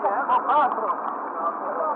Guilherme Castro.